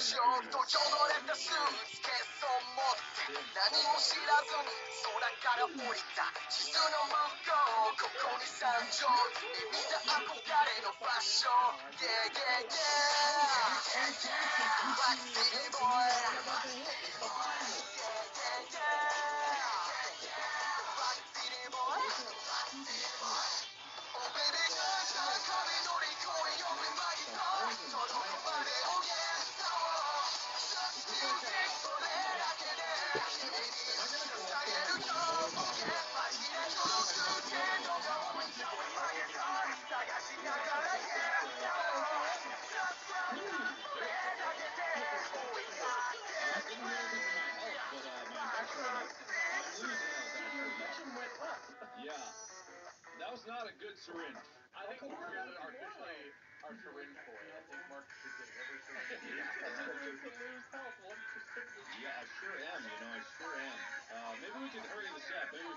状と踊れたスーツケースを持って何も知らずに空から降りた地図の向こうここに山頂に見た憧れの場所ゲーゲーゲーバッティリボーイバッテボーイ was not a good syringe. I think Mark got it officially our syringe boy. I think Mark should get every syringe. Yeah, I sure am. You know, I sure am. Uh, maybe we can hurry this up. Maybe